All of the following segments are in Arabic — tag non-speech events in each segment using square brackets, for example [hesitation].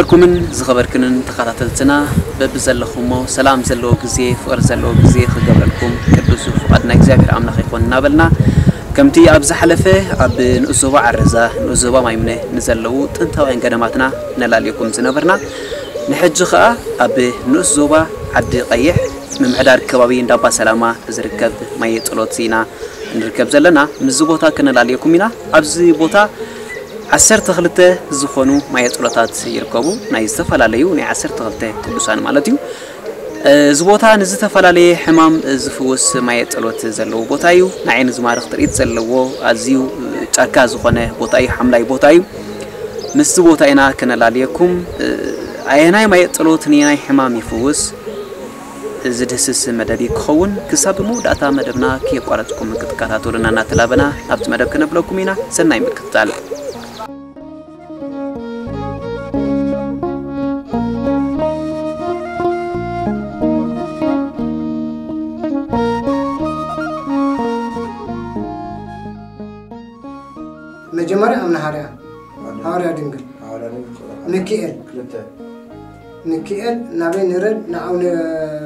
ዝነበርኩምን ዝኸበርክንን ተኸታተልትና በቢዘለኹሞ ሰላም ዘለዎ ግዜ ፍቕሪ ዘለዎ ግዜ ክገብረልኩም ቅዱሱ ፍቓድ ናይ እግዚኣብሔር ኣምላኽ ይኮን እናበልና ከምቲ ኣብ ዝሓለፈ ኣብ ንኡስ ዞባ ዓረዛ ንኡስ ዞባ ማይምነ ንዘለዉ ጥንታውያን ገዳማትና ነላልየኩም ዝነበርና ንሕጂ ከዓ ኣብ ንኡስ ዞባ ዓዲ ቀይሕ ምምሕዳር ከባቢ እንዳባ ሰላማ ዝርከብ ማየ ፀሎት ኢና ንርከብ ዘለና ምዚ ቦታ ክነላልየኩም ኢና ኣብዚ ቦታ ዓሰርተ ክልተ ዝኾኑ ማየ ፆሎታት ይርከቡ ናይ ዝተፈላለዩ ናይ ዓሰርተ ክልተ ቅዱሳን ማለት እዩ እዚ ቦታ ንዝተፈላለየ ሕማም ዝፍውስ ማየ ጸሎት ዘለዎ ቦታ እዩ ንዓይኒ ዝማርኽ ትርኢት ዘለዎ ኣዝዩ ጫካ ዝኾነ ቦታ እዩ ሓምላይ ቦታ እዩ ምስዚ ቦታ ኢና ክነላልየኩም ኣየናይ ማየ ጸሎት ንናይ ሕማም ይፍውስ ዝድህስስ መደብ ክኸውን ክሳብ ብመወዳእታ መደብና ከየቋረፅኩም ክትከታተሉና እናተላበና ናብቲ መደብ ክነብለኩም ኢና ሰናይ ምክትታል نكيل نبي نرد نعون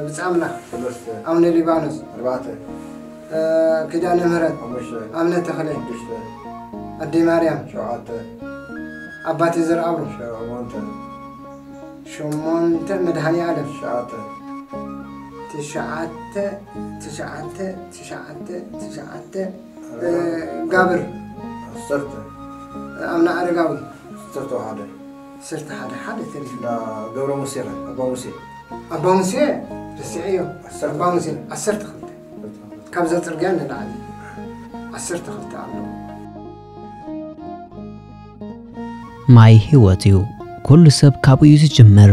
بتعملنا عون ليبانوس أربعة كده أنا مرد أمنة تخلين أدي مريم شعاتة أباتي زر أبو شعوانتة شمونتة مدهاني عالم شعاتة تشعاتة تشعاتة تشعاتة تشعاتة قابر أسترتة أمنا عرقاوي أسترتة وحادة صرت هذا حدث لا قبل موسيقى أبا موسيقى أبا موسيقى أيوة أبا مسيرة أسرت خلته كم زت رجعنا العادي أسرت خلته عنه ማይ ህይወት እዩ ኩሉ ሰብ ካብኡ ዝጅምር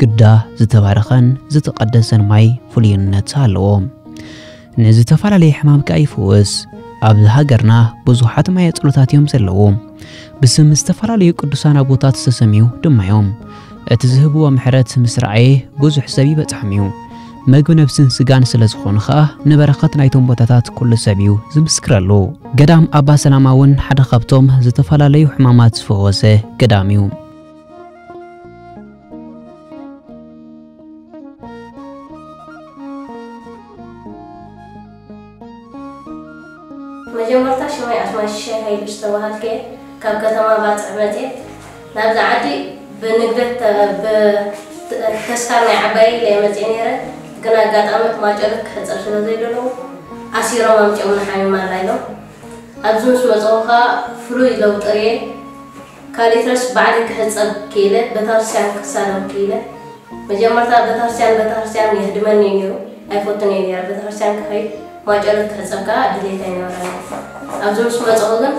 ግዳ ዝተባረኸን ዝተቐደሰን ማይ ፍሉይነት ኣለዎ لي حمام ከዓ ይፍውስ ኣብዚ ሃገርና ብዙሓት ማየ ጸሎታት እዮም ዘለዉ ብስም ዝተፈላለዩ ቅዱሳን ኣቦታት ዝተሰሚዩ ድማ እዮም እቲ ዝህብዎ ምሕረት ምስ ረኣየ ብዙሕ ሰብ ይበጽሖም እዩ መግቢ ነብስን ስጋን ስለ ዝኾኑ ኸኣ ንበረኸት ናይቶም ቦታታት ኩሉ ሰብ እዩ ዝምስክረሉ ገዳም ኣባ ሰላማ እውን ሓደ ካብቶም ዝተፈላለዩ ሕማማት ዝፈወሰ ገዳም እዩ ሽመይ ዓስማን ሸሄይ ዝተባሃልከ ካብ ከተማ ባፅዕ መፅእ ናብዚ ዓዲ ብንግደት ናይ ዓባይ ናይ መፅእ ነይረ ግን ኣጋጣሚ ማጨረት ክሕፀር ስለ ዘይደለዎ ኣሲሮም ኣምጪኦም ንሓሚማ ኣላኢሎም ኣብዚ ምስ መፅኡ ከዓ ፍሉይ ለውጢ ርየ ባዕሊ ክሕፀብ ክኢለ ቤተክርስትያን ክሳለም ክኢለ መጀመርታ ቤተክርስትያን ቤተክርስትያን የህድመኒ ነይሩ ኣይፈትን እየ ነራ ቤተክርስትያን ክኸይድ ዋጨረት ክሕፀብካ ድሌታ ይነበረ ኣብዚ ምስ መፅኹ ግን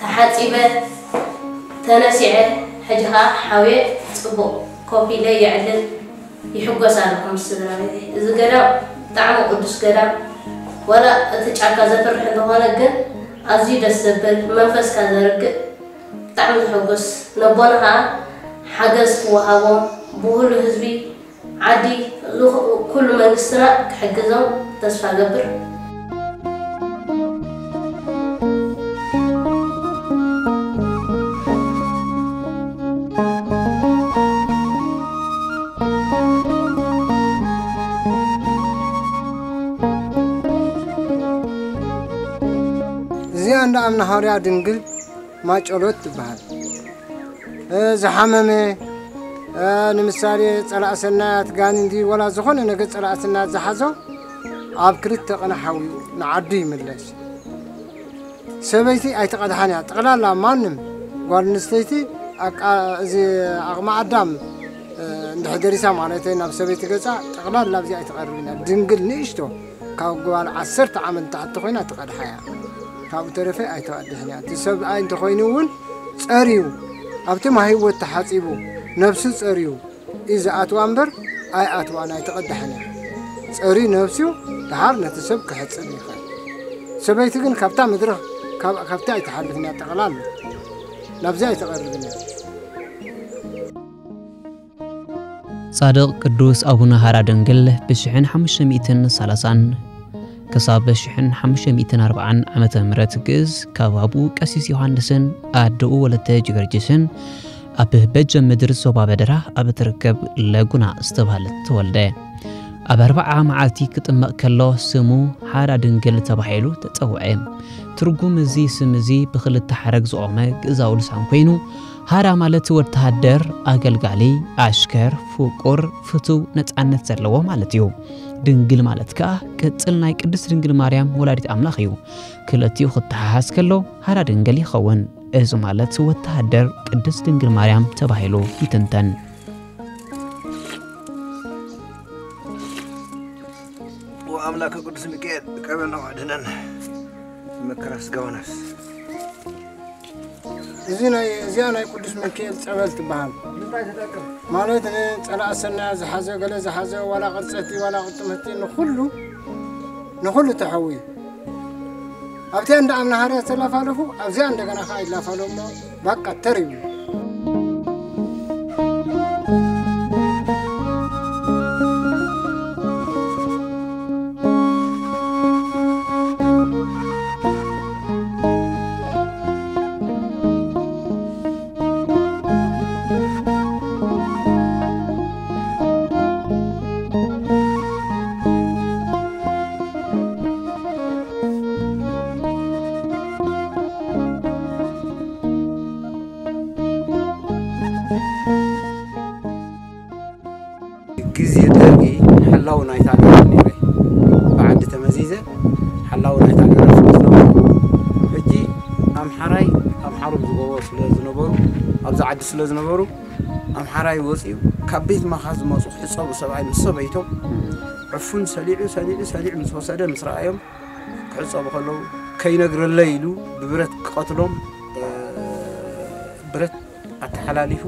ተሓፂበ ተነሲዐ ሕጂ ከዓ ሓውየ ፅቡቕ ኮፍ ኢለ ይዕልል ይሕጎስ ኣለኹ ምስ ስድራ እዚ ገዳም ብጣዕሚ ቅዱስ ገዳም ወላ እቲ ጫካ ዘፍርሕ እንደኾነ ግን ኣዝዩ ደስ ዘብል መንፈስካ ዘርግእ ብጣዕሚ ዝሕጉስ ነቦና ከዓ ሓገዝ ክወሃቦም ብሁሉ ህዝቢ ዓዲ ኩሉ መንግስትና ክሕግዞም ተስፋ ገብር እዚኣ እንዳ ኣምና ሃርያ ድንግል ማጨሎት ትበሃል ዝሓመመ ንምሳሌ ፀላእሰናያት ጋኒ እንዲ ወላ ዝኾነ ነገር ፀላእሰናያት ዝሓዞ أبكرت أنا حاوي نعدي من الناس سبيتي أي تقد هني تقل لا ما نم قارنستيتي أك زي أغمى أدم نحدري سام على تين أب سبيتي كذا تقل لا زي أي تقدر بينا دنقل نيشتو كقول عصرت عمل تحت خينا تقد حياة كاب ترفع أي تقد هني تسب أي تخينون أريو أبتي ما هي وتحاتيبو نفس أريو إذا أتوامبر أي أتوانا تقد حياة ፀሪ ነብሲኡ ድሃብ ነቲ ሰብ ክሕፅን ይኽእል ሰበይቲ ግን ካብታ መድረኽ ካብታ ኣይተሓልፍና ጠቕላ ኣሎ ናብዚ ኣይተቐርብና ጻድቕ ቅዱስ ኣቡነ ሃራ ደንግል ብ1530 ክሳብ 1540 ዓ ም ግእዝ ካብ ኣብኡ ቀሲስ ዮሃንስን ኣደኡ ወለተ ጅገርጅስን ኣብ በጀ ምድሪ ሶባ በደራ ኣብ እትርከብ ለጉና ዝተባሃለት ተወልደ ኣብ ኣርባዓ መዓልቲ ክጥመቕ ከሎ ስሙ ሓራ ድንግል ተባሂሉ ተፀውዐ ትርጉም እዚ ስም እዚ ብክልተ ሓረግ ዝቖመ ግእዛዊ ልሳን ኮይኑ ሃራ ማለት ወተሃደር ኣገልጋሊ ኣሽከር ፍቁር ፍቱው ነፃነት ዘለዎ ማለት እዩ ድንግል ማለት ከዓ ቅፅል ናይ ቅድስ ድንግል ማርያም ወላዲት ኣምላኽ እዩ ክልቲኡ ክተሓሓዝ ከሎ ሃራ ድንግል ይኸውን እዚ ማለት ወተሃደር ቅድስ ድንግል ማርያም ተባሂሉ ይትንተን አምላከ ቅዱስ ሚካኤል ቀበል ነው አድነን መከራ ስጋውናስ እዚ ናይ እዚኣ ናይ ቅዱስ ሚካኤል ፀበል ትበሃል ማለት ንፀላእ ሰናያ ዝሓዘ ገለ ዝሓዘ ዋላ ቅርፀቲ ዋላ ቅጥመቲ ንኩሉ ንኩሉ ተሐዊ ኣብቲያ እንዳ ኣብ ናሃርያ ዝተላፋለፉ ኣብዚኣ እንደገና ከዓ ይላፋሎ እሞ ባቃ ተር ይብሉ ስለ ዝነበሩ ኣምሓራይ ወፂኡ ካብ ቤት ማኻ ዝመፁ ሕፀቡ ሰብኣይ ምስ ሰበይቶም ዕፉን ሰሊዑ ሰሊዑ ሰሊዑ ምስ ወሰደ ምስ ረኣዮም ክሕፀቡ ከለዉ ከይነግረለ ኢሉ ብብረት ክቐትሎም ብረት ኣተሓላሊፉ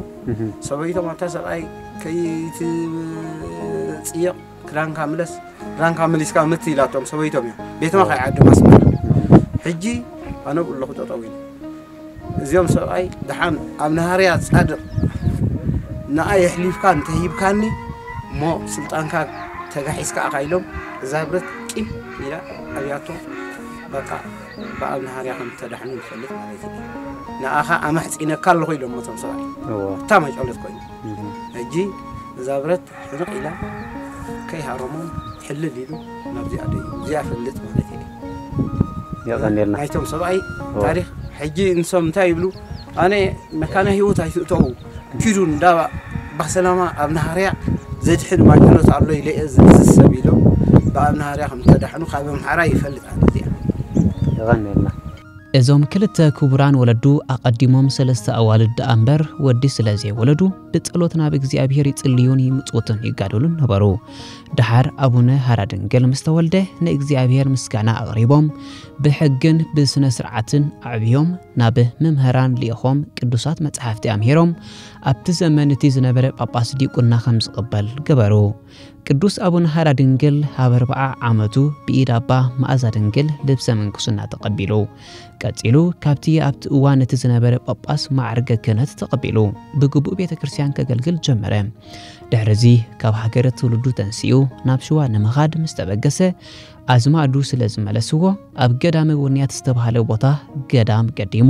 ሰበይቶም ኣብታ ሰብኣይ ከይትፅየቕ ክዳንካ ምለስ ክዳንካ ምሊስካ ምት ኢላቶም ሰበይቶም እዮም ቤትማ ከይዓዲ ማስመር ሕጂ ኣነ ብለኹ ጠጠው ኢሉ እዚኦም ሰብኣይ ድሓን ኣብ ናሃርያ ፃድቕ ንኣይ ኣሕሊፍካ እንተሂብካኒ እሞ ስልጣንካ ተጋሒዝካ ኣኻ ኢሎም እዛ ብረት ቂም ኢላ ኣብያቶ በቃ ብኣብ ናሃርያ ከም ተዳሕኑ ዝፈልጥ ማለት እዩ ንኣኻ ኣማሕፂነካ ኣለኹ ኢሎም ሞቶም ሰብኣይ እታ መጨውለት ኮይኑ ሕጂ እዛ ብረት ሕንቕ ኢላ ከይሃሮሞም ትሕልል ኢሉ ናብዚኣ ደዩ እዚኣ ፈልጥ ማለት እዩ ናይቶም ሰብኣይ ታሪክ ሕጂ ንሶም እንታይ ይብሉ ኣነ መካነ ሂወት ኣይትእተው ኪዱ እንዳባ ብሰላማ ኣብ ናሃርያ ዘድሕን ማኪኖት ኣሎ ኢለ እየ ዝዝሰብ ኢሎም ብኣብ ናሃርያ ከም ተዳሕኑ ካብ ኣምሓራ ይፈልጥ ኣነ እዚኣ ይቐኒልና እዞም ክልተ ክቡራን ወለዱ ኣቐዲሞም ሰለስተ ኣዋልድ እምበር ወዲ ስለ ዘይወለዱ ብጸሎት ናብ እግዚኣብሔር ይጽልዩን ይምጽውትን ይጋደሉን ነበሩ ድሓር አቡነ ሃራ ድንግል ምስ ተወልደ ንእግዚኣብሔር ምስጋና ኣቕሪቦም ብሕግን ብስነ ስርዓትን ኣዕብዮም ናብ ምምህራን ልኢኾም ቅዱሳት መጻሕፍቲ ኣምሂሮም ኣብቲ ዘመን እቲ ዝነበረ ጳጳስ ዲቁና ከም ዝቕበል ገበሩ ቅዱስ አቡነ ሃራ ድንግል ሃበ ርብዓ ዓመቱ ብኢድ ኣባ ማእዛ ድንግል ልብሰ ምንኩስና ተቐቢሉ ቀፂሉ ካብቲ ኣብቲ እዋን እቲ ዝነበረ ጳጳስ ማዕርገ ክህነት ተቐቢሉ ብግቡእ ቤተ ክርስቲያን ከገልግል ጀመረ ድሕሪዚ ካብ ሃገረ ትውልዱ ተንስኡ ናብ ሽዋ ንምኻድ ምስ ተበገሰ ኣዝማዱ ስለ ዝመለስዎ ኣብ ገዳመ ውንያት ዝተባሃለ ቦታ ገዳም ቀዲሙ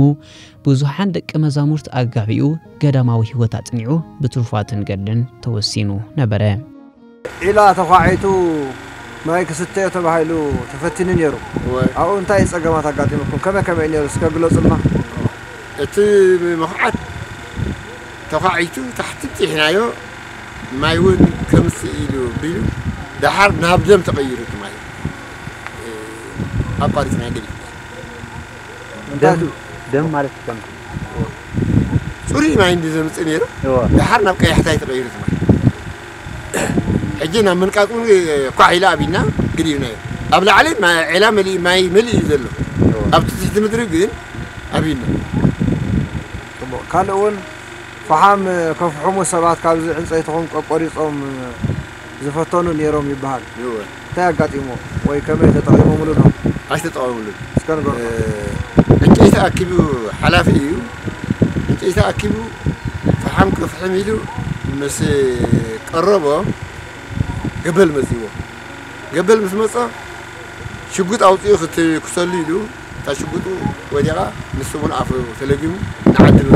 ብዙሓን ደቂ መዛሙርት ኣጋቢኡ ገዳማዊ ህይወት ኣፅኒዑ ብትሩፋትን ገድልን ተወሲኑ ነበረ ኢላ ተኳዒቱ ማይ ክስተዮ ተባሂሉ ተፈቲኑ ነይሩ ኣብኡ እንታይ ፀገማት ኣጋጢምኩም ከመይ ከመይ ነይሩ እስከ ግለፁልና እቲ ምኹዓት ተኳዒቱ ታሕቲ ጢሕናዮ ማይ እውን ከምፅ ኢሉ ቢሉ ድሓር ናብ ደም ተቐይሩ ቲ ማይ ኣቋሪፅና ግል ደም ማለት ከም ፅሩይ ማይ እንዲ ዘምፅእ ነይሩ ድሓር ናብ ቀያሕታይ ተቐይሩ ቲ ማይ حجينا من كاتون قاعد إيه، يلعبينا قريبنا قبل علي ما اعلام اللي ما يمل يزلو ابتدت تحت المدربين ابينا طب كان اول فحام كف حمو سبات كاب زين سي تخون قوري صوم زفتونو نيروم يبهال يو تا قاتيمو وي كما تتقيمو ملوك اش تتقيمو ملوك اسكن بقى إيه، انت ايش تاكبو حلافي انت ايش تاكبو فحام كف حميلو مسي إيه، قربو قبل مسيوه قبل مس مصا شقوط أوتيو خت كسلي له تشقوطه وديعه نسون عفو تلاقيه نعدل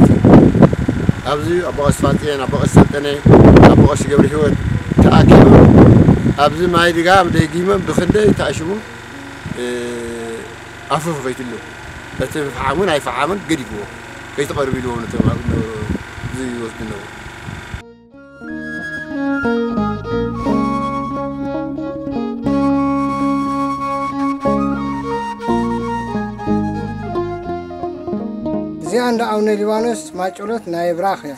أبزي أبغى أسفاتين أبغى أسلتني أبغى أشجبر هود تأكل أبزي ما يدي قام ده قيمة بخدة تأشمو [hesitation] عفو فقيت له بس فعامون هاي فعامون قريب هو كي تقرب له نتوما زي وسط النور እንደ አቡነ ሊባኖስ ማጭሎት ናይ ብራኽ እያ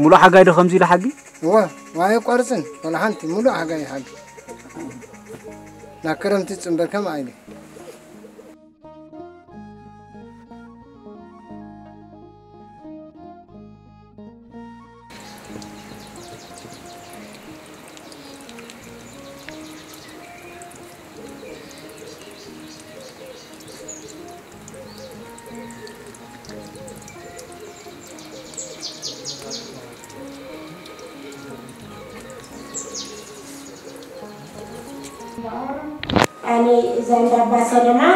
ሙሉእ ሓጋይ ዶ ከምዚ ኢሉ ሓጊ ወ ዋየ ቆርፅን ወላ ሓንቲ ሙሉእ ሓጋይ ሓጊ ናብ ክረምቲ ፅምበር ከም ኣይለ إذا عند أبا سلمة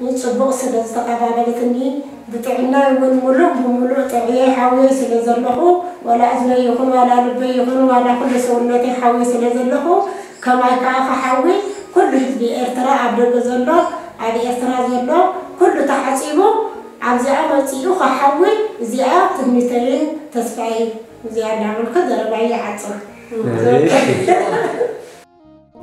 يتشبق سلا استقبالتني بتعنا والملوك بملوك تعيه حاوي سلا زلخو ولا أزمي يكون ولا لبي يكون ولا كل سولتي حاوي سلا زلخو كما كاف حاوي كل حزب إرترا عبد الزلو عبد إرترا زلو كل تحسيبه عبد أمتي يخ حاوي زيا تمثلين تسفعي زيا نعمل كذا ربعي عطر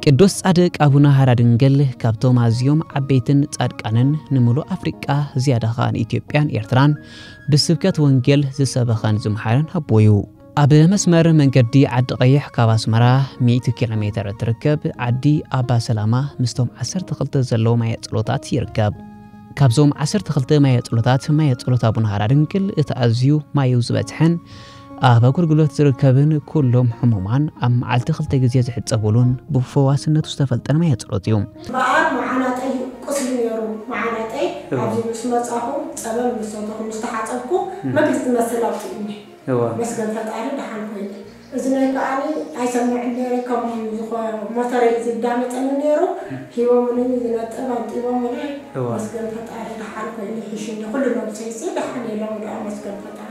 ቅዱስ ጻድቅ አቡነ ሐራ ድንግል ካብቶም ኣዝዮም ዓበይትን ጻድቃንን ንሙሉእ ኣፍሪቃ ዝያዳኻን ኢትዮጵያን ኤርትራን ብስብከት ወንጌል ዝሰበኸን ዝምሓረን ኣቦ እዩ ኣብ መስመር መንገዲ ዓዲ ቀይሕ ካብ ኣስመራ 100 ኪሎ ሜትር እትርከብ ዓዲ ኣባ ሰላማ ምስቶም 12 ዘለዎ ማየ ጸሎታት ይርከብ ካብዞም 12 ማየ ጸሎታት ማየ ጸሎት ኣቡነ ሐራ ድንግል እቲ ኣዝዩ ማዩ ዝበጽሐን ኣብ ኣገልግሎት ዝርከብን ኩሎም ሕሙማን ኣብ መዓልቲ ክልተ ግዜ ዝሕፀብሉን ብፈዋስነቱ ዝተፈልጠን ማየ ፀሎት እዩ በዓል መዓናጠይ ቁስሊ ነይሩ መዓናጠይ ኣብዚ ምስ መፃኹ ፀበል ምስ ሰተኹ ምስ ተሓፀብኩ መግለፂ መስል ኣብቲ እኒ መስገን ፈጣሪ ድሓን ኮይኑ እዚ ናይ ከዓኒ ኣይሰምዕን ነረ ከም ሞተረይ ዝዳመፀኒ ነይሩ ሂቦምኒ ዝነጥብ ኣንጢቦምኒ መስገን ፈጣሪ ድሓን ኮይኑ ሒሽኒ ኩሉ ነብሰይሲ ድሓን ኢሎም ድኣ መስገን ፈጣሪ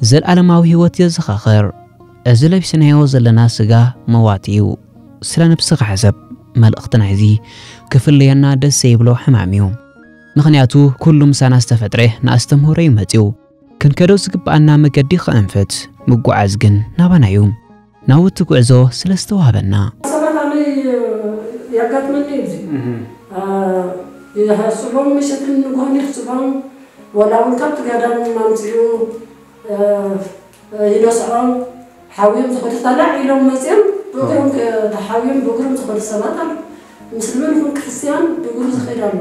زل علماوي هوت يزخخر ازل بسنهيو زلنا سقا مواتيو سلا نبسق حسب مال اختنا عزي كفل لينا دس سيبلو حماميو مخنياتو كل مسانا استفدريه ناستم هو ريمتيو كن كدو سقب أنا مقدي خأنفت مقو عزقن نابانا يوم ناوت تكو عزو سلستو هابنا سبت عمي يقات مني يزي يحسبون مشاكل نقوني يحسبون ولا ولكم تقدم مانزيو ይደስዖም ሓዊዮም ዝኸዱ ታላዕ ኢሎም መፅኦም ብእግሮም ተሓዊዮም ብእግሮም ዝኸዱ ሰባት ኣሎ ምስልምን ይኹን ክርስትያን ብእግሩ ዝኸድ ኣሎ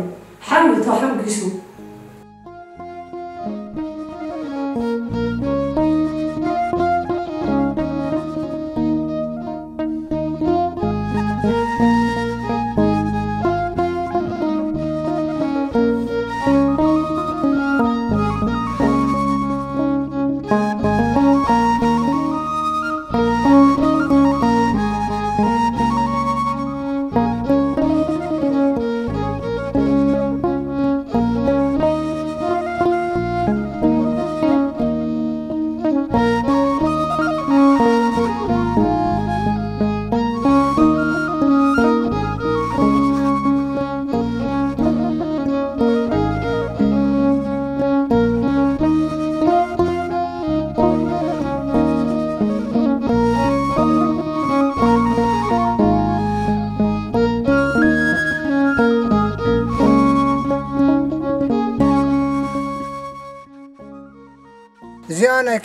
ሓዊ ተሓጊሱ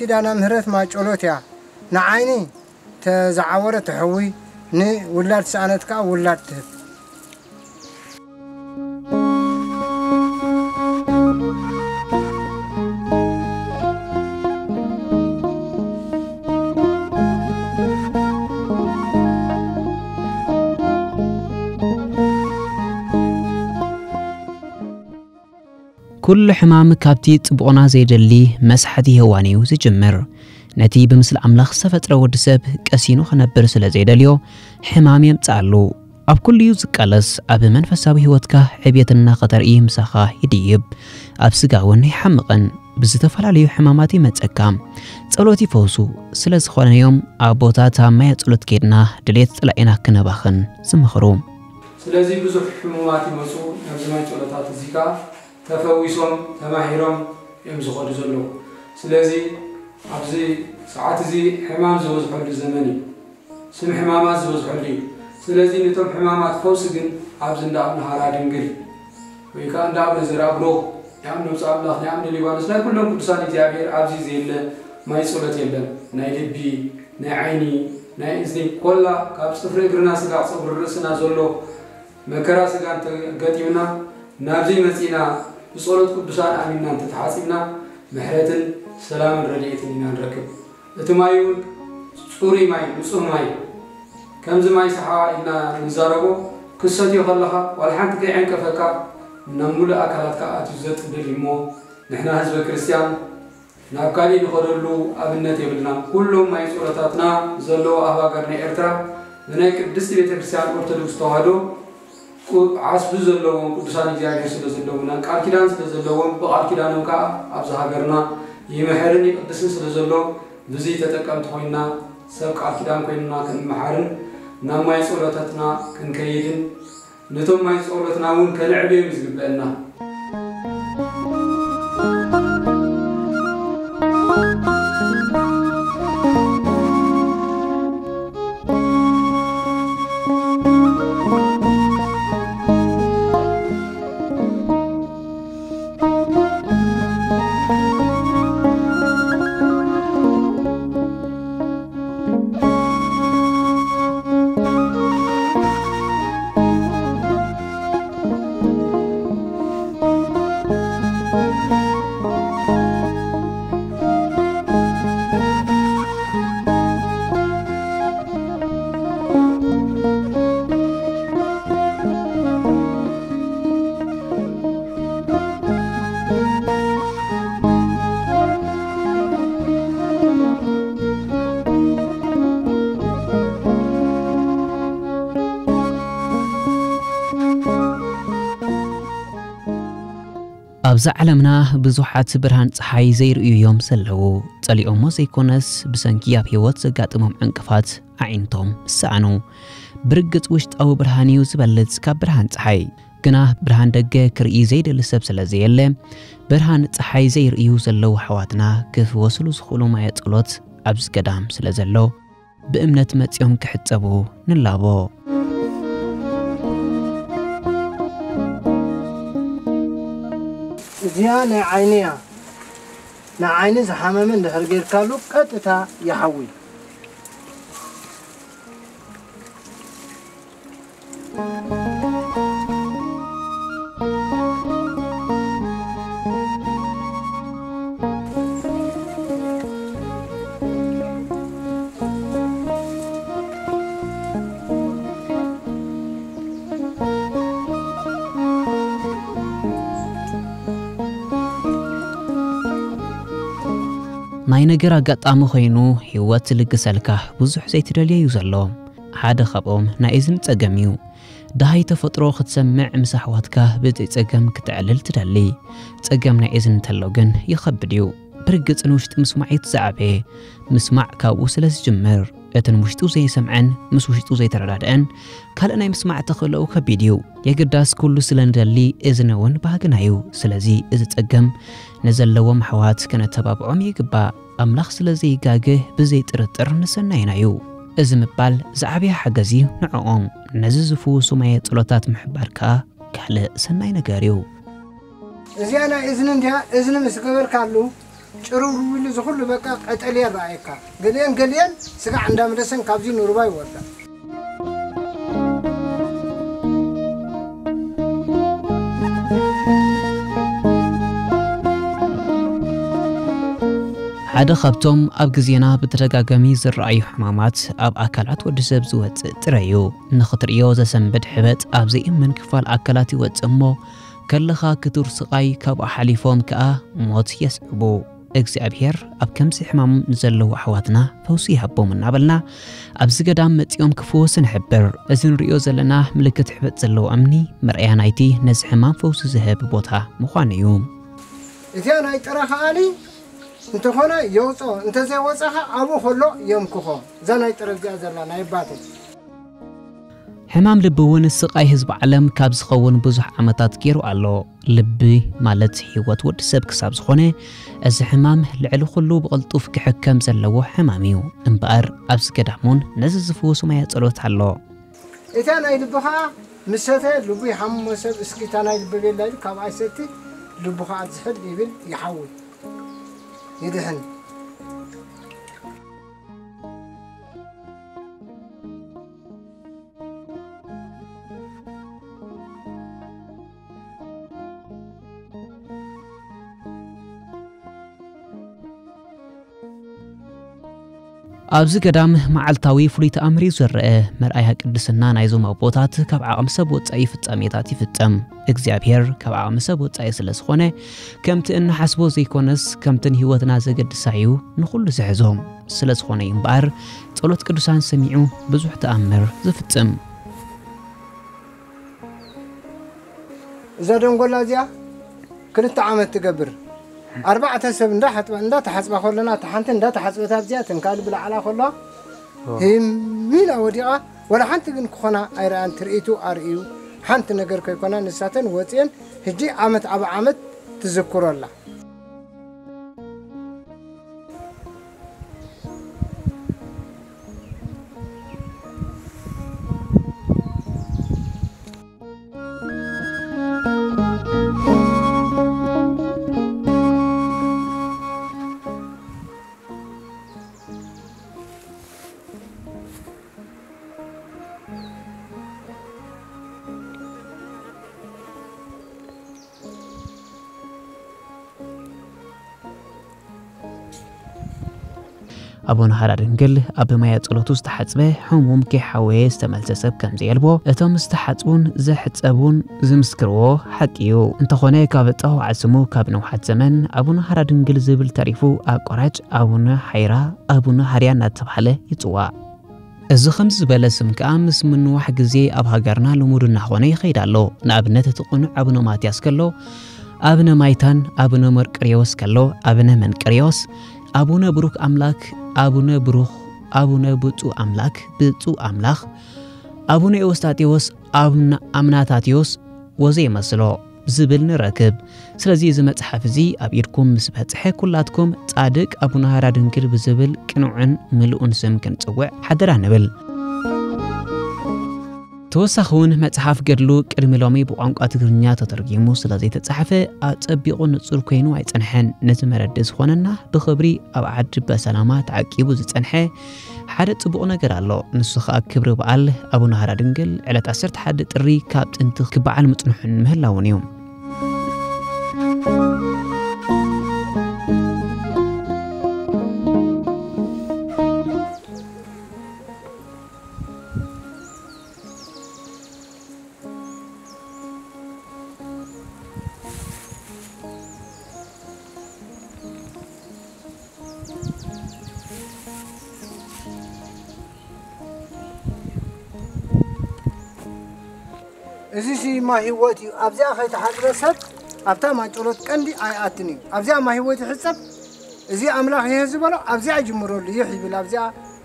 ኪዳና ምህረት ማጮሎት እያ ንዓይኒ ተዛዓወረ ትሕዊ ንውላድ ሰኣነት ከዓ ውላድ ትህብ ኩሉ ሕማም ካብቲ ጽቡቕና ዘይደሊ መስሓቲ ህዋን እዩ ዝጅምር ነቲ ብምስሊ ኣምላኽ ዝተፈጥረ ወዲ ሰብ ቀሲኑ ክነብር ስለ ዘይደልዮ ሕማም የምፅኣሉ ኣብ ኩልዩ ዝቃለስ ኣብ መንፈሳዊ ህይወትካ ዕብየትና ኸተርኢ ምሳኻ ይድይብ ኣብ ስጋ እውን ይሓምቕን ብዝተፈላለዩ ሕማማት ይመፀካ ጸሎት ይፈውሱ ስለ ዝኾነዮም ኣብ ቦታት ኣብ ማየ ጸሎት ኬድና ድሌት ጥላኢና ክነባኽን ዝምኽሩ ስለዚ ብዙሕ ሕሙማት ይመፁ ነዚ ማይ ጸሎታት እዚ ከዓ ተፈዊሶም ተማሂሮም እዮም ዝኸዱ ዘለዉ ስለዚ ኣብዚ ሰዓት እዚ ሕማም ዝበዝሐሉ ዘመን እዩ ስም ሕማማት ዝበዝሐሉ እዩ ስለዚ ነቶም ሕማማት ፈውሲ ግን ኣብዚ እንዳ ኣብነሃራ ድንግል ወይ ከዓ እንዳ ኣብነ ዘርኣብሮ ንኣብነ ውፃ ኣምላኽ ንኣብነ ሊባኖስ ናይ ኩሎም ቅዱሳን እግዚኣብሔር ኣብዚ ዘየለ ማይ ፀሎት የለን ናይ ልቢ ናይ ዓይኒ ናይ እዝኒ ኮላ ካብ ፅፍሪ እግርና ስጋ ፀጉሪ ርእስና ዘሎ መከራ ስጋ እንተገጢምና ናብዘይ መፂና ብጸሎት ቅዱሳን አቢናን ተተሓፂምና ምሕረትን ሰላምን ረድኤትን ኢና ንረክብ እቲ ማይ እውን ፅሩይ ማይ ንፁህ ማይ ከምዚ ማይ ሰሓዋ ኢልና ንዛረቦ ክሰትዮ ከለኻ ዋላ ሓንቲ ከይዕንቀፈካ ናብ ሙሉእ ኣካላትካ ኣትዩ ዘጥብል እሞ ንሕና ህዝበ ክርስትያን ናብ ካሊእ ንኸደሉ ኣብነት የብልና ኩሎም ማይ ፆሎታትና ዘለዎ ኣህባጋር ናይ ኤርትራ ብናይ ቅድስቲ ቤተ ክርስትያን ኦርቶዶክስ ተዋህዶ ዓስቢ ዘለዎም ቅዱሳን እግዚኣብሔር ስለ ዘለውና ቃል ኪዳን ስለ ዘለዎም ብቃል ኪዳኖም ከዓ ኣብዚ ሃገርና ይምሕርን ይቅድስን ስለ ዘሎ ብዙ ተጠቀምቲ ኮይንና ሰብ ቃል ኪዳን ኮይኑና ክንመሓርን ናብ ማይ ፀሎታትና ክንከይድን ነቶም ማይ ፀሎትና እውን ከንዕብዮም ዝግበአና ኣብዚ ዓለምና ብዙሓት ብርሃን ፀሓይ ዘይርእዩ እዮም ዘለዉ ጸሊኦሞ ዘይኮነስ ብሰንኪ ኣብ ህይወት ዘጋጥሞም ዕንቅፋት ኣዒንቶም ሰኣኑ ብርግጽ ውሽጣዊ ብርሃን እዩ ዝበልጽ ካብ ብርሃን ፀሓይ ግና ብርሃን ደገ ክርኢ ዘይደሊ ሰብ ስለ ዘየለ ብርሃን ፀሓይ ዘይርእዩ ዘለዉ ኣሕዋትና ክፍወስሉ ዝኽእሉ ማየ ጸሎት ኣብዚ ገዳም ስለ ዘሎ ብእምነት መጺኦም ክሕፀቡ ንላቦ እዚያ ናይ ዓይኒ እያ ናይ ዓይኒ ዝሓመመ እንድሕር ጌርካሉ ቀጥታ ይሓዊ Thank you. ነገር ኣጋጣሚ ኮይኑ ህይወት ዝልግሰልካ ብዙሕ ዘይትደልየ እዩ ዘሎ ሓደ ካብኦም ናይ እዝኒ ጸገም እዩ ድሃይ ተፈጥሮ ክትሰምዕ ምስ ኣሕዋትካ ብዘይ ጸገም ክትዕልል ትደሊ ጸገም ናይ እዝኒ እንተሎ ግን ይኸብድ እዩ ብርግጽ ንውሽጢ ምስማዕ እዩ ትዛዕበየ ምስማዕ ካብኡ ስለ ዝጅምር እተን ውሽጡ ዘይሰምዐን ምስ ውሽጡ ዘይተረዳድአን ካልእ ናይ ምስማዕ ተኽእለኡ ከቢድ እዩ የግዳስ ኩሉ ስለ ንደሊ እዝነ እውን ባህግና እዩ ስለዚ እዚ ፀገም ንዘለዎም ኣሕዋት ከነተባብዖም ይግባእ ኣምላኽ ስለዘይጋግህ ብዘይጥርጥር ንሰናይና እዩ እዚ ምባል ዝዓብያ ሓገዝ እዩ ንዕኦም ነዚ ዝፍውሱ ማየ ጸሎታት ምሕባር ከዓ ካልእ ሰናይ ነገር እዩ እዚኣ ናይ እዝኒ እንዲያ እዝኒ ምስ ገበርካሉ شروي لزخول بقى قتلي رايكا قليان قليان سقع عندها مدرسن كابزي نورباي ولا حدا اب گزینا بتدگگمی زرعی حمامات اب اکلات و دسب زوت تریو نخطر یوز سنبد حبت اب زی من کفال اکلاتی و تمو کلخا کتور سقای کب حلیفوم کا موت یسبو እግዚኣብሔር ኣብ ከምዚ ሕማም ዘለዉ ኣሕዋትና ፈውሲ ይሃቦም እናበልና ኣብዚ ገዳም መፂኦም ክፍወስ ንሕብር እዚ ንሪኦ ዘለና ምልክት ሕበት ዘለዎ እምኒ መርአያ ናይቲ ነዚ ሕማም ፈውሲ ዝህብ ቦታ ምዃኑ እዩ እዚኣ ናይ ጥረ ከዓኒ እንተኾነ የውፅኦ እንተዘይወፀኻ ኣብኡ ከሎ የምክኾ እዛ ናይ ጥረ እዚኣ ዘላ ናይ ባቶ ሕማም ልቢ እውን ስቓይ ህዝቢ ዓለም ካብ ዝኸውን ብዙሕ ዓመታት ገይሩ ኣሎ ልቢ ማለት ሂወት ወዲ ሰብ ክሳብ ዝኾነ እዚ ሕማም ልዕሊ ኩሉ ብቕልጡፍ ክሕከም ዘለዎ ሕማም እዩ እምበኣር ኣብዚ ገዳሙን ነዚ ዝፍውሱ ማየ ጸሎት ኣሎ እታ ናይ ልብኻ ምሰተ ልቡ ይሓምሞ ሰብ እስኪ እታ ናይ ልቢ ቤላ ኢሉ ካብኣ ሰቲ ልቡኻ ዝሕድ ይብል ይሓውል ይድሕን ኣብዚ ገዳም መዓልታዊ ፍሉይ ተኣምር እዩ ዝርአ መርኣይ ቅድስና ናይዞም ኣቦታት ካብ ዓቕሚ ሰብ ወፃኢ ፍጻሜታት ይፍጸም እግዚኣብሔር ካብ ዓቕሚ ሰብ ወፃኢ ስለ ዝኾነ ከምቲ እናሓስቦ ዘይኮነስ ከምቲ ንህይወትና ዘገድሳ እዩ ንኹሉ ዝሕዞም ስለ ዝኾነ እዩ እምበኣር ጸሎት ቅዱሳን ሰሚዑ ብዙሕ ተኣምር ዝፍጽም እዛ ደንጎላ እዚኣ ክልተ ዓመት ትገብር أربعة سب ندحت ندحت حسب خلنا تحنت ندحت حسب تفزيات نقال بلا على خلنا هم مين أوديا ولا حنت من خنا أير أن تريتو أريو حنت نجر كي كنا نساتن وتين هجي عمت أبا عمت تذكر الله ኣቦን ሃራርን ግል ኣብ ማየ ጸሎቱ ዝተሓጽበ ሕሙም ከይሓወየ ዝተመልሰ ሰብ ከም ዘየልቦ እቶም ዝተሓጽቡን ዘሕጸቡን ዝምስክርዎ ሓቂ እዩ እንተኾነ ካብ እጣው ዓስሙ ካብ ነውሓት ዘመን ኣቡነ ሃራ ድንግል ዝብል ተሪፉ ኣቋራጭ ኣቡነ ሓይራ ኣቡነ ሃርያ እናተባህለ ይጽዋዕ እዚ ከምዚ ዝበለ ስም ከዓ ምስ ምንዋሕ ግዜ ኣብ ሃገርና ልሙድ እናኾነ ይኸይድ ኣሎ ንኣብነት እቲ ቁኑዕ ኣቡነ ማትያስ ከሎ ኣቡነ ማይታን ኣቡነ መርቅርዮስ ከሎ ኣቡነ መንቅርዮስ ኣቡነ ብሩክ ኣምላክ አቡነ ብሩኽ አቡነ ብፁዕ አምላክ ብፁዕ አምላኽ አቡነ ኤዎስጣቴዎስ አምናታቴዎስ ወዘ ይመስሎ ዝብል ንረክብ ስለዚ እዚ መፅሓፍ እዚ ኣብ ኢድኩም ምስ በፅሐ ኩላትኩም ጻድቅ ኣቡነ ሃራ ድንግል ብዝብል ቅኑዕን ምልኡን ስም ክንጽውዕ ሓደራ ንብል ተወሳኺውን መፅሓፍ ገድሉ ቅድሚ ሎሚ ብቋንቋ ትግርኛ ተተርጊሙ ስለ ዘይተፃሓፈ ኣፀቢቑ ንፁር ኮይኑ ኣይፀንሐን ነዚ መረዲ ዝኾነና ብክብሪ ኣብ ዓዲ በሰላማ ተዓቂቡ ዝፀንሐ ሓደ ፅቡቕ ነገር ኣሎ ንሱ ከዓ ክብሪ በዓል ኣቡነ ሃራ ድንግል ዕለት 11 ጥሪ ካብ ጥንቲ ክበዓል ምፅንሑን ምህላውን እዩ ህይወት እዩ ኣብዚኣ ከይተሓፅረ ሰብ ኣብታ ማንጨሎት ቀንዲ ኣይኣትን እዩ ኣብዚኣ ማ ህይወት ይሕፀብ እዚ ኣምላኽ ይሄ ዝበሎ ኣብዚኣ ይጅምረሉ ይሕ ይብል ኣብዚኣ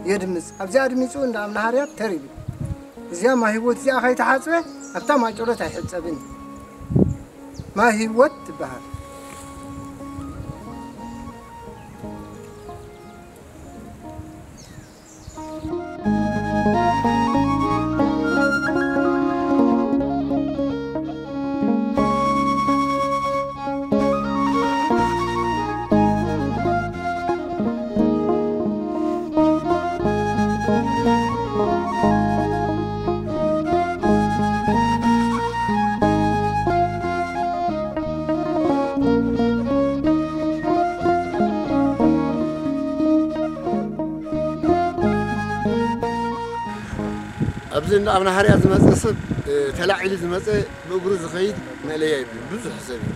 የድምፅ ኣብዚኣ ድሚፁ እንዳ ኣምናሃርያ ተር ይብል እዚኣ ማ ህይወት እዚኣ ከይተሓፅበ ኣብታ ማንጨሎት ኣይሕፀብን እዩ ማ ህይወት ትበሃል أبزند أبن هاري هذا مزق صب تلاعيل هذا مزق بأجرز خيد ملايا يبين بز حسابي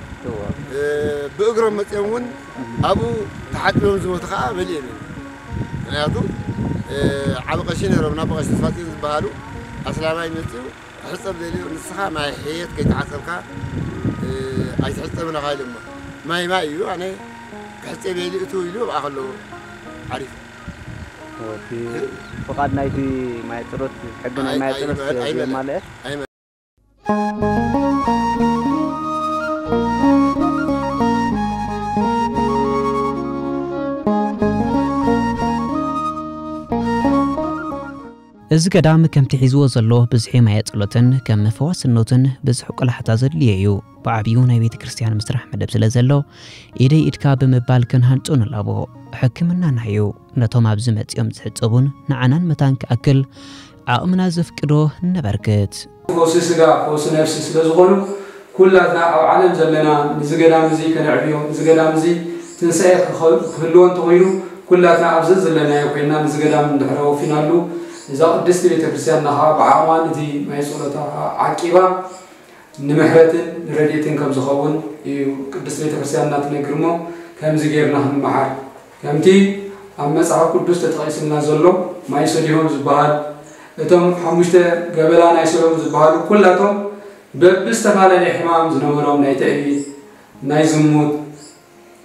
بأجر متأمون أبو تحت لهم زم تقع مليان أنا أدو على قشين ربنا بقى شفات يز بهالو أسلام أي متيو حسب ذي النسخة مع حياة كي تعصبك أي تحس من غالي ما ما يو أنا يعني حسب ذي تويلو بأخلو عارف وفي فقد نايتي ما يترس حقنا ما يترس ما له እዚ ገዳም ከምቲ ሒዝዎ ዘሎ ብዝሒ ማየ ጸሎትን ከም መፈዋስነትን ብዙሕ ቆላሕታ ዘድልየ እዩ ብዓብዩ ናይ ቤተ ክርስቲያን ምስራሕ መደብ ስለ ዘሎ ኢደይ ኢድካ ብምባል ክንሃንጹ ንላቦ ሕክምናና እዩ ነቶም ኣብዚ መጺኦም ዝሕፀቡን ንዓናን መታን ክኣክል ዓቕምና ዘፍቅዶ ነበርክት ኮሲ ስጋ ኮሲ ነፍሲ ስለ ዝኾኑ ኩላትና ኣብ ዓለም ዘለና ንዚ ገዳም እዚ ከነዕብዮ እዚ ገዳም እዚ ትንሳኤ ክህልዎ እንተኮይኑ ኩላትና ኣብዘ ዘለናዮ ኮይንና ንዚ ገዳም እንድሕረ ወፊናሉ እዛ ቅድስቲ ቤተክርስትያን ንኻ ብዓቕማን እቲ ናይ ፀሎታ ዓቂባ ንምሕረትን ንረድኤትን ከም ዝኸውን እዩ ቅድስቲ ቤተክርስትያን እናትነግር ሞ ከምዚ ጌርና ክንመሓር ከምቲ ኣብ መፅሓፍ ቅዱስ ተጠቂስልና ዘሎ ማይ ሰዲሆም ዝበሃል እቶም ሓሙሽተ ገበላ ናይ ሰሎም ዝበሃሉ ኩላቶም በብዝተፈላለየ ሕማም ዝነበሮም ናይ ትዕቢት ናይ ዝሙት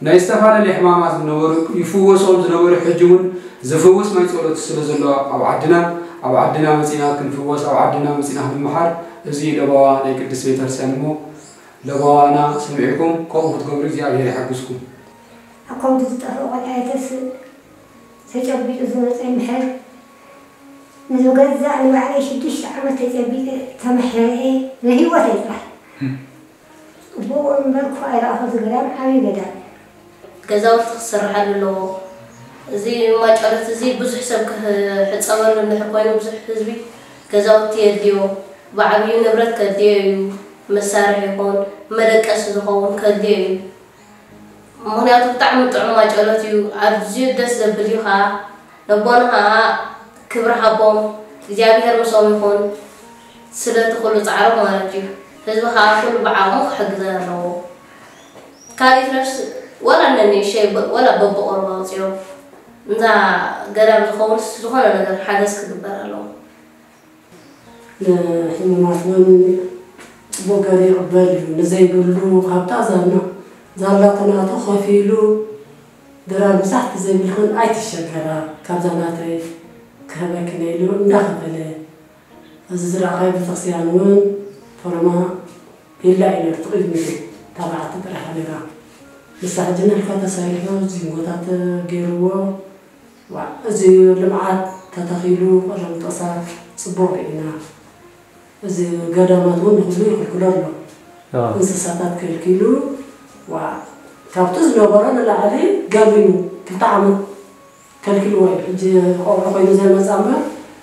نايستفال الحمامات النور يفوس أمز النور حجون زفوس ما يتقول تسلز الله أو عدنا أو عدنا مسينا كن فوس أو عدنا مسينا في المحر زي لبوا نيك الدسبيتر سنمو لبوا أنا سمعكم كم بتقبري زي أبي حكوسكم أقوم تتطرق على أساس تجربي أزمة المحر نزو قزة على معلش تشعر وتجربي تمحيه هي وتجرح وبو من بركو على أخذ قلم حبيبي جزاو تخسر حال لو زي ما قررت زي بزح سبك حتصور من حقوين بزح حزبي جزاو تيديو بعبي نبرت كديو مسار يكون ملك أسد يكون كديو مهنا تطعم طعم ما جلوت يو عرف زي دس دبليو خا نبون ها كبر حبهم زيابي هرم صوم يكون سلطة تقول تعرف ما رجيو هذا خا كل بعمق حق ذا رو كاري فرش ولا نني شيء ولا بابا أو راضي نزا قدام الخور سوخنا نزا الحدث كدبر لهم لا حين ما فهم بوكاري أبالي نزاي بلو غابتا زالنا زالنا قناتو خفيلو درام سحت زي بلخون أي تشكرا كابزاناتي كهبا كنيلو نخبلي أززرا غايب تغسيان فرما إلا إلا تقيد مني تبعت برحالي بصح جينا الفتا صايحة وزنقوطات قيروة وزي لمعة تتخيلو قرن تصا صبوا علينا زي قدامات ون خلو يخلقو لرلا ساعات كالكيلو و تابتز لو برانا لعلي قابلو كنت عمل كالكيلو واحد جي قوة قوة زي المزامر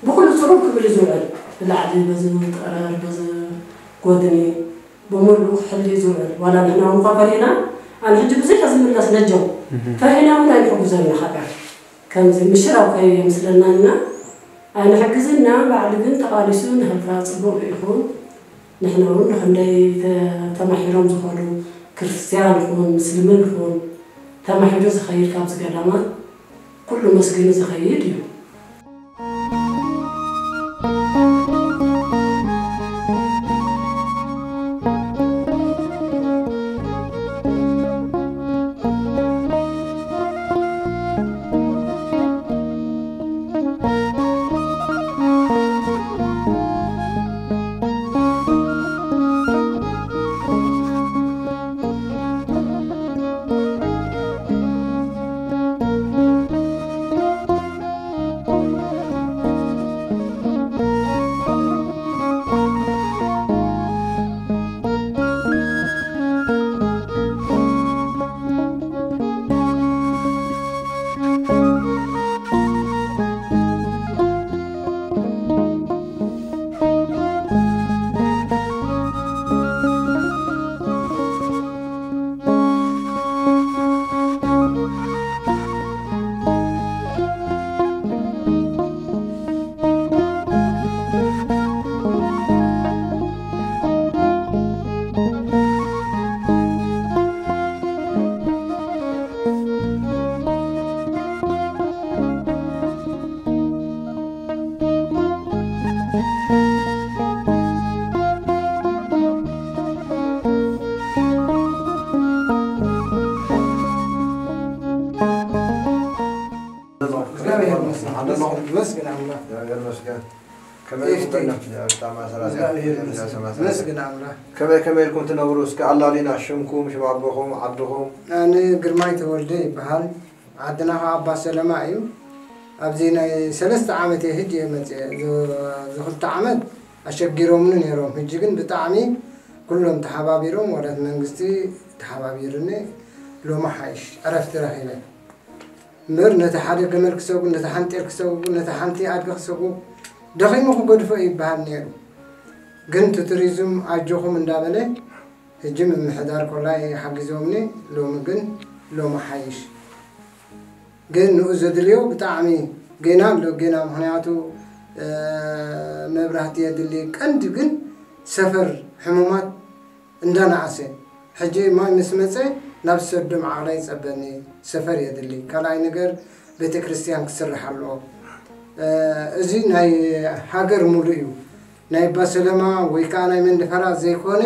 بكل صروب كبير زوال لعلي بزن متقرار بزن قدني بمر روح حلي زوال ولا نحن مقابلينا أنا حج بزيك أزم الله نجوا فهنا ولا نحجز زي خبر كم زي مشرا وكيف يمسلنا لنا أنا حق حجزنا بعد جن تقالسون هذا صبوا يكون نحن ورنا خندي تمحيرهم زخلوا كريستيان يكون مسلمين يكون تمحيرهم زخير كابز قدامه كل مسجد زخير يوم كما كما كما يكون كالا لنا شمكم شبابهم عبدهم انا جرمايت تولدي بحال عدنا عبا سلمى ايو ኣብዚ ናይ ሰለስተ ዓመት እየ ህጂ መፅ ዝክልተ ዓመት ኣሸጊሮምኒ ነይሮም ሕጂ ግን ብጣዕሚ ኩሎም ተሓባቢሮም ወለት መንግስቲ ተሓባቢርኒ ሎማ ሓይሽ مر نتحدى قمر كسوق نتحنت كسوق نتحنت عاد كسوق دقي ما هو قدر في بحر نيرو قنت تريزم عجوه من دابلة الجم المحدار كلها حق زومني لو مجن لو ما حيش قن نوزد اليوم بتعمي قينا لو قينا مهنياتو اه، ما برحت يد اللي كنت قن سفر حمومات عندنا عسى حجي ما مسمته ናብ ሰብ ድምዓቕላ ይፀበኒ ሰፈር የድሊ ካልኣይ ነገር ቤተ ክርስትያን ክስርሕ ኣለዎ እዚ ናይ ሃገር ሙሉእ እዩ ናይ ባ ሰለማ ወይ ከዓ ናይ መንድፈራ ዘይኮነ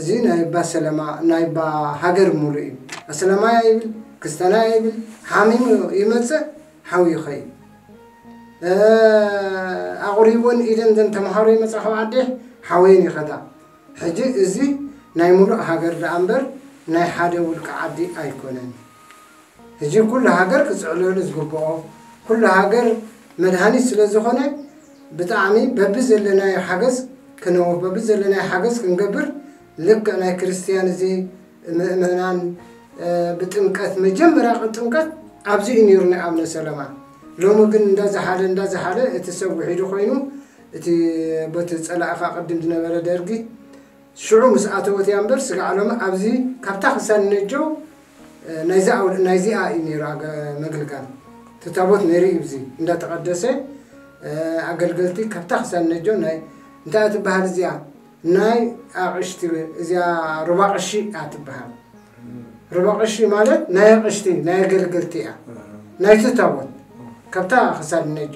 እዚ ናይ ባ ሰለማ ናይ ባ ሃገር ሙሉእ እዩ ኣሰለማ ይብል ክስተናያ ይብል ሓሚሙ ይመፅእ ሓዊ ይኸይ ኣቑሪቦን ኢደን ዘን ተምሃሮ ይመፅእ ካብ ዓዴሕ ሓወይን ይኸዳ ሕጂ እዚ ናይ ሙሉእ ሃገር ዳኣ እምበር ناي حدا ولك عادي أيكونن هجي كل هاجر كزعلون زقبوه كل هاجر مدهني سلزخونه بتعمي ببزل لنا حجز كنو ببزل لنا حجز كنقبر لك أنا كريستيان زي مثلاً بتنكث مجمرة بتنكث أبزي إني رنا عمل سلامة لو ممكن ندازح على ندازح على تسوي حيدو خينو تي بتسأل عفاق الدين دنا درجي ሽዑ ምስ ኣተወትያ እምበር ስጋዓሎም ኣብዚ ካብታ ክሳን ነጀው ናይዚኣ እዩ ነይሩ መግልጋል ተታቦት ነይሩ እዩ እዚ እንዳተቐደሰ ኣገልገልቲ ካብታ ክሳን ነጆ ናይ እንታይ ትበሃል እዚኣ ናይ ኣቕሽቲ እዚኣ ሩባ ቅሺ እያ ትበሃል ሩባ ቅሺ ማለት ናይ ኣቕሽቲ ናይ ኣገልገልቲ እያ ናይ ትታቦት ካብታ ክሳድ ነጆ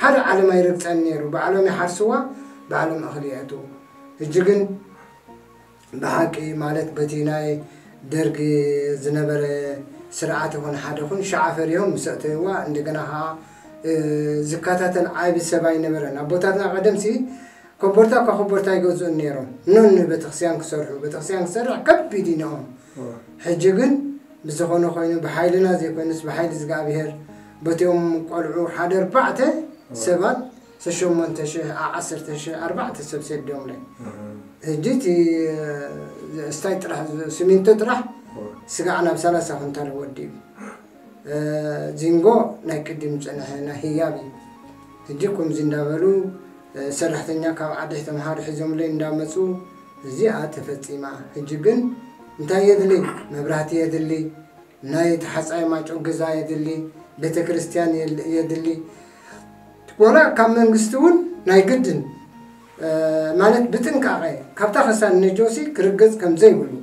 ሓደ ዓለም ኣይረግፀን ነይሩ ብዓለም ይሓርስዋ ብዓለም እኽሊ የእቱ ሕጂ ግን ብሓቂ ማለት በቲ ናይ ደርጊ ዝነበረ ስርዓት ይኹን ሓደ ይኹን ሸዓፈርዮም ምስእተይዋ እንደገና ከዓ ዝከታተል ዓብ ሰብ ኣይነበረን ኣቦታትና ቀደምሲ ኮቦርታ ካብ ኮቦርታ ይገዝኡን ነይሮም ኑን ቤተክርስትያን ክሰርሑ ቤተክርስትያን ክሰርሕ ከቢድ ይነኦም ሕጂ ግን ብዝኾነ ኮይኑ ብሓይልና ዘይኮይኑስ ብሓይሊ እግዚኣብሄር በቲኦም ቆልዑ ሓደ ኣርባዕተ ሰባት ተሸሞንተ ሽሕ ዓሰርተ ሽሕ ኣርባዕተ ሰብ ሰዲዮም ላይ ሕጂ እቲ ስታይ ጥራሕ ስሚንቶ ጥራሕ ስጋዕ ናብ ሰላሳ ኩንታል ወዲኡ ዚንጎ ናይ ቅድም ፀንሐ ናይ ህያብ እዩ ሕጂ ከምዚ እንዳበሉ ሰራሕተኛ ካብ ዓደሕ ተምሃሪ ሒዞምለይ እንዳመፁ እዚኣ ተፈፂማ ሕጂ ግን እንታይ የድሊ መብራህቲ የድሊ ናይ ተሓፃይ ማጮ ገዛ የድሊ ቤተ የድሊ ولا كم من جستون نايجدن مالت بتنكعه كابتا خسان نجوسي كرجز كم زي ولو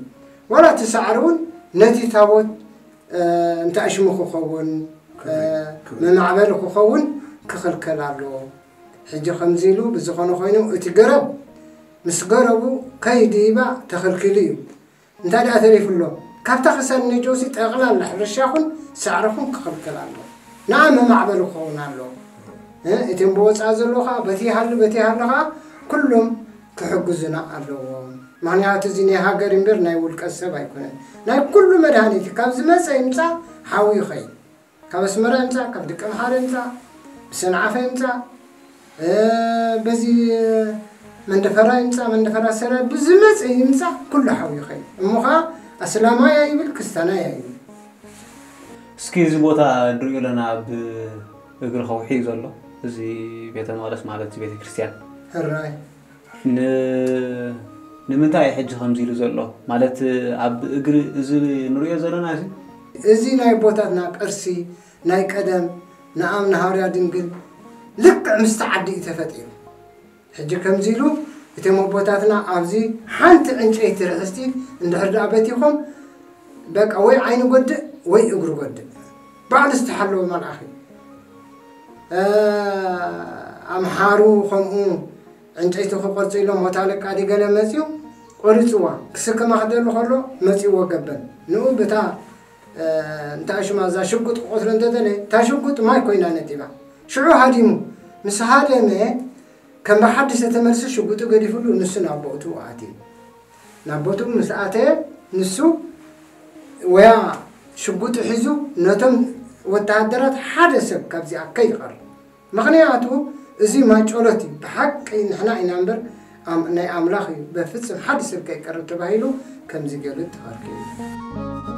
ولا تسعرون نتي تاوت انت اش مخخون من عمل خخون كخل كلالو حج خمزيلو بزخانو خينو اتقرب مسقربو كيدي با تخل كليو انت لا تريف اللو كابتا خسان نجوسي تغلال لحرشاخون سعرخون كخل كلالو نعم ما عمل خخون اللو እቶም ብወፃኢ ዘለካ በቲ ሃሊ በቲ ሃለካ ኩሎም ክሕግዙና ኣለዎም ምክንያቱ እዚ ናይ ሃገር እምበር ናይ ውልቀ ሰብ ኣይኮነን ናይ ኩሉ መድሃኒት ካብ ዝመፀ ይምፃእ ሓዊ ይኸይድ ካብ ኣስመራ ይምፃእ ካብ ደቂ ምሓደ ይምፃእ ብሰንዓፈ ይምፃእ በዚ መንደፈራ ይምፃእ መንደፈራ ሰራ ብዝመፀ ይምፃእ ኩሉ ሓዊ ይኸይድ እሞ ከዓ ኣስላማያ ይብል ክርስትያናያ እዩ እስኪ እዚ ቦታ ንሪኦ ኣለና ኣብ እግሪ ከውሒ እዩ ዘሎ زي بيت المقدس مالت بيت كريستيان هراي ن نمتى يا حج خمزي لو زلو مالت اب اجر زي نريا زلنا زي زي ناي بوتات نا قرسي ناي قدم نعم نهار يا دنقل لك مستعدي تفطير حج خمزي لو بيتم بوتاتنا ابزي حنت انجيت رستي عند هردا بيتكم بقى وي عين قد وي اجر قد بعد استحلوا من اخي أمحارو خمو أنت أيتو خبرت إلهم وتعلق على جل مزيو قرطوا كسر كما حد له خلو مزيو وقبل نو بتاع أنت عشما زا شقط قصر أنت دني تشقط ما يكون أنا تبع شو هادي مو مس هذا ما كم بحد ستمرس شقطه قد يفلو نص نبوتو عادي نبوتو مس عتي نسو ويا شقط حزو نتم وتعدرت حدث كبزي عكاي قرر ምክንያቱ እዚ ማጨሎት እዩ ብሓቂ ንሕና ኢና እምበር ናይ ኣምላኽ እዩ በፍፅም ሓደ ሰብ ከይቀርብ ተባሂሉ ከምዚ ገሉ ተባርክ እዩ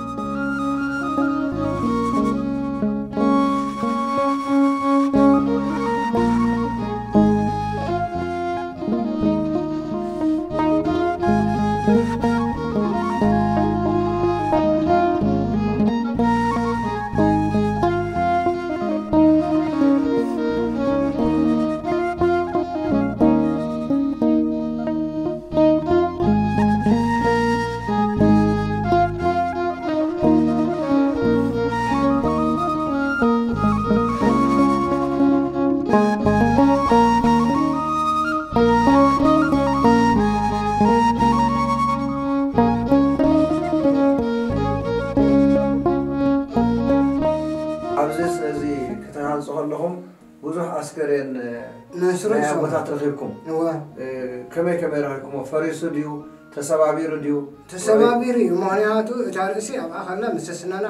ፈሪሱ ድዩ ተሰባቢሩ ድዩ ተሰባቢሩ እዩ ምክንያቱ እታ ርእሲ ኣብ ኣኸልና ምስተስነና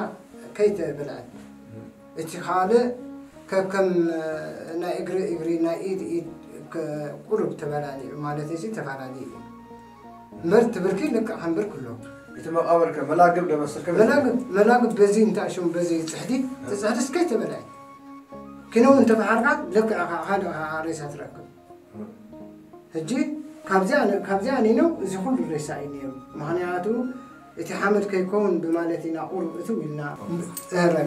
ከይተብልዐን እቲ ካልእ ከብከም ናይ እግሪ እግሪ ናይ ኢድ ኢድ ቁሩብ ተፈላለዩ ማለት እዚ ተፈላለዩ እዩ مرت بركي لك عن برك له يتم أول كم ملاقب ده بس كم ملاقب ملاقب بزين تعشون بزين تحدي تزعل سكيت بلاي كنا وانت بحرقات لك هذا عريس هتركب هجي ካብዚ ኣኒኖም እዚ ኩሉ ርሳእ እዩ ነይሩ ምክንያቱ እቲ ሓመድ ከይከውን ብማለት ኢና ቁርብ እቱ ኢልና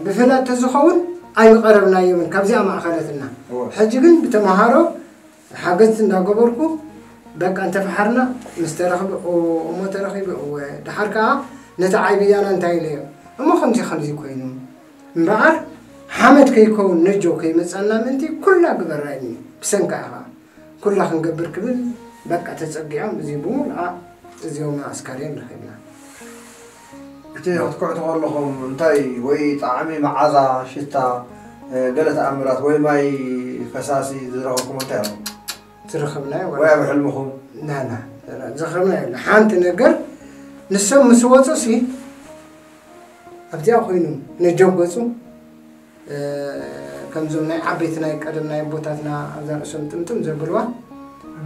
ብፍላጥ ተዝኸውን ኣይቀረብናዮምን ካብዚኣ ማእኸለትና ሕጂ ግን ብተምሃሮ ሓገዝቲ እንዳገበርኩ በቃ እንተፈሓርና ምስ ተረኽቢ እሞ ተረኺቢ እወ ድሓር ከዓ ነቲ ዓብያና እንታይ ኢለዮ እሞ ከምዚ ከምዚ ኮይኑ እምበኣር ሓመድ ከይከውን ነጆ ከይመፀና ምእንቲ ኩላ ግበራ እዩ ብሰንካ ኢኻ ኩላ ክንገብር ክብል بقى تتسقيهم زي بمول آه زي يوم عسكريين رحبنا كتير وتقعد تقول لهم انتي وي طعمي مع عزا شتا قلت أمرات وي ماي فساسي زرهوكم انتيهم ترخبنا ويا بحلمهم لا لا زخمنا يعني حانت نقر نسوم مسواتو سي أبدي أخوينو نجوزو كم زمنا عبيتنا يقدمنا يبوتاتنا أبدا نسوم تمتم زبروه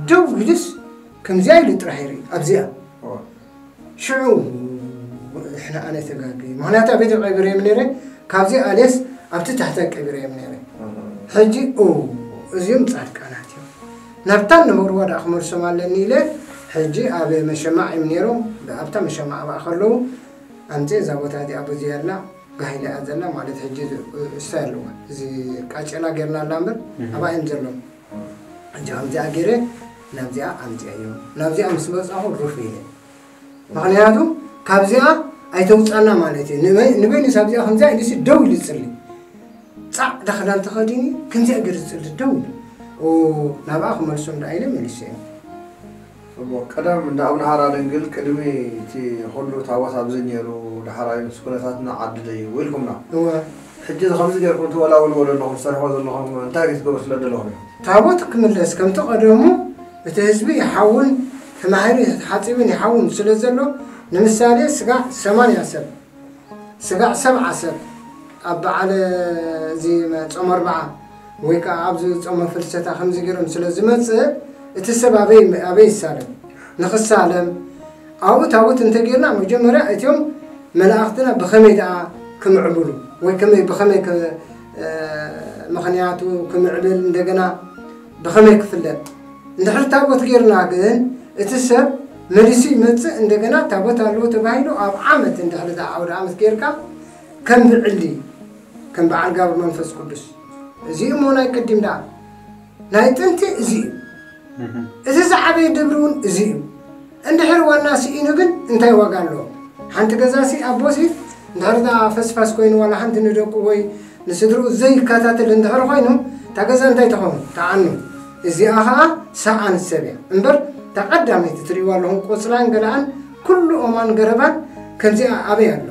ደው ኢልስ ከምዚ ኢሉ ጥራሕ የርኢ ኣብዚኣ ሽዑ ንሕና ኣነ ተጋገየ ምክንያቱ ኣብ ቤት ቀቢረዮም ነረ ካብዚ ኣልስ ኣብቲ ታሕታ ቀቢረዮም ነረ ሕጂ እዚኦም ፃድቃናት እዮም ናብታ ነበርዋ ዳ ክመልሶም ኣለኒ ኢለ ሕጂ ኣብ መሸማዕ እዮም ነይሮም ኣብታ መሸማዕ ባኣ ከለዉ ኣንፅ እዛ ቦታ እዚኣ ብዝያላ ጋሂልኣ ዘላ ማለት ሕጂ እሳ ኣለዋ እዚ ቃጨላ ጌርና ኣላ እምበር ኣብኣዮም ዘለዎም ከምዚኣ ገይረ ናብዚኣ ኣምፅአዮ ናብዚኣ ምስ በፅኹ ሩፍ ኢለ ምክንያቱ ካብዚኣ ኣይተውፃና ማለት እዩ ንበይኒስ ኣብዚኣ ከምዚኣ ኢሉ ደው ኢሉ ዝፅሊ ፃዕዳ ክዳን ተኸዲኒ ከምዚኣ ገይሩ ዝፅሊ ደው ኢሉ ናብኣ ክመልሶ እንዳ ኢለ መሊሰ እዩ ቀደም እንዳ ኣብነ ሃራ ድንግል ቅድሚ እቲ ኩሉ ታቦት ኣብ ዝኔሩ ዳሕራይ ምስ ኩነታትና ዓድደ እዩ ኢልኩምና ሕጂ ከምዚ ገይርኩም ትወላውልዎ ዘለኹም ዝሰርሕዎ ዘለኹም እንታይ ክትገብር ስለ ዘለኹም እዩ تابوت كملس كم تقدمو بتهزبي يحاول تمهري حاطبين يحاول سلزلو نمثالي سقع ثمانية سب سقع سبعة سب أب على زي ما تقوم أربعة ويكا عبزو تقوم فلسطة خمسة جرام سلزلو مثل اتسبع بي أبي سالم نخص سالم أو تابوت انتقلنا مجمرة اليوم من أخذنا بخمي كم عبولو ويكمي بخمي ك كم عبل دقنا ብኸመይ ክፍለጥ እንድሕር ታቦት ጌርና ግን እቲ ሰብ መሊሱ ይመፅእ እንደገና ታቦት ኣለዎ ተባሂሉ ኣብ ዓመት እንድሕር እዛ ዓውደ ዓመት ጌርካ ከም ብዕሊ ከም በዓል ጋብር መንፈስ ቅዱስ እዚኡ እሞ ናይ ቅዲም ዳ ናይ ጥንቲ እዚ እዩ እቲ ዝዓበየ ደብሪ እውን እዚ እዩ እንድሕር ዋና ስኢኑ ግን እንታይ ዋጋ ኣለዎ ሓንቲ ገዛሲ ኣቦሲ እንድሕር እዛ ፈስፋስ ኮይኑ ዋላ ሓንቲ ንደቁ ወይ ንስድርኡ ዘይከታተል እንድሕር ኮይኑ እታ ገዛ እንታይ ተኾኑ ተዓኑ እዚኣ ኸዓ ሰብዓን ሰብ እያ እምበር እታ ቀዳመይቲ ኣለኹም ቆፅላን ገላኣን ኩሉ ኦማን ገረባን ከምዚኣ ኣበይ ኣሎ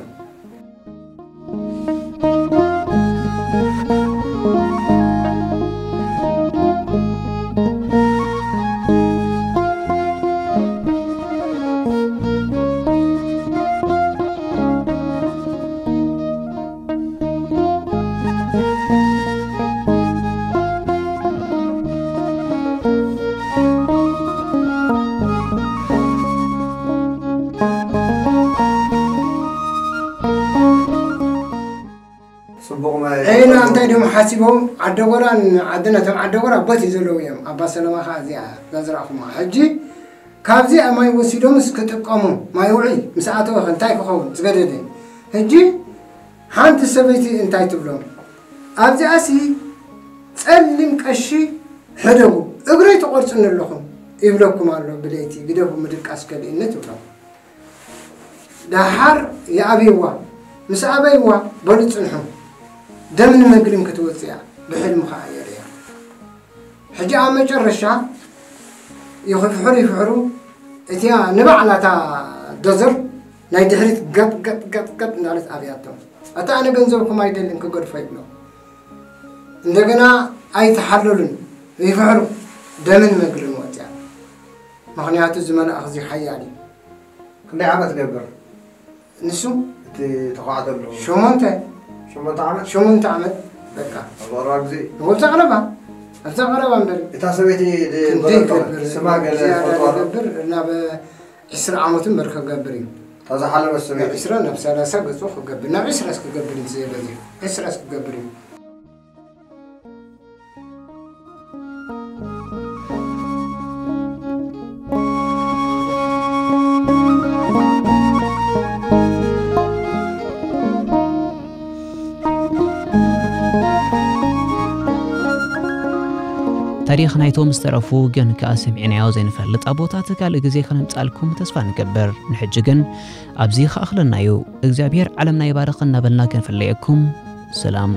ሓሲቦም ዓደጎራን ዓድናቶም ዓደጎራ ቦት እዩ ዘለዉ እዮም ኣባ ሰለማ ከዓ እዚኣ ዘዝረእኹማ ሕጂ ካብዚ ማይ ወሲዶምስ ክጥቀሙ ማይ ውዒ ምስኣተወ እንታይ ክኸውን ዝገደደ ሕጂ ሓንቲ ሰበይቲ እንታይ ትብሎም ኣብዚኣሲ ፀሊም ቀሺ ሕደቡ እግረይ ተቆርፅኒ ኣለኹም ይብለኩም ኣሎ ብለይቲ ግደቡ ምድቃስ ከልእኒ ትብሎም ዳሓር ይኣብይዋ ምስ ኣበይዋ በሉ ፅንሑ ደምን መግልም ክትወፅያ ብሕልሚ ከዓ የርያ ሕጂ ኣብ መጨረሻ ይፍሕሩ ይፍሕሩ እቲያ ንባዕላታ ዶዘር ናይ ድሕሪት ገጥ እናለት ኣብያቶ እታ ኣነ ገንዘብኩም ኣይደልን ክገድፎ ይብሎ እንደገና ኣይተሓለሉን ይፍሕሩ ደምን መግልን ወፅያ ምክንያቱ ዝመላእክ እዚ ሓያል እዩ ክንደይ ዓመት ነበር ንሱ እቲ ተኳዕተሉ ሸሞንተ شو ما تعمل شو ما تعمل بقى الله راك زي هو تعرفها تعرفها من إذا سويتي دبر سما قال دبر لا بعشر عامات مركب قبرين هذا حل بس سويت عشرة نفسها لا سقط وخ قبرين نعم عشرة سقط قبرين زي بزي عشرة سقط قبرين ታሪክ ናይቶም ዝተረፉ ገንካ ሰሚዕናዮ ዘይንፈልጥ ኣቦታት ካልእ ግዜ ከነምፃልኩም ተስፋ ንገብር ንሕጂ ግን ኣብዚ ከኣኽለናዩ እግዚኣብሔር ዓለምና ይባርኽ እናበልና ክንፍለየኩም ሰላም